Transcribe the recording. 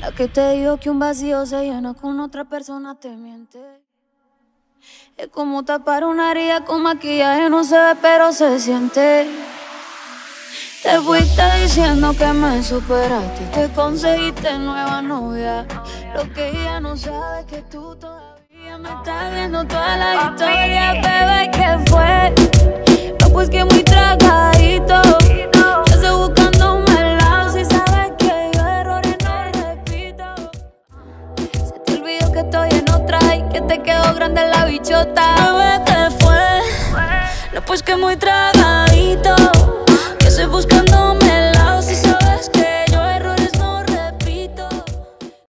La que te dijo que un vacío se llena con otra persona te miente. Es como tapar una herida con maquillaje, no se ve, pero se siente. Te fuiste diciendo que me superaste te conseguiste nueva novia. Lo que ella no sabe es que tú todavía me estás viendo toda la historia, grande la bichota. Bebé, ¿qué fue? No, pues que muy tragadito.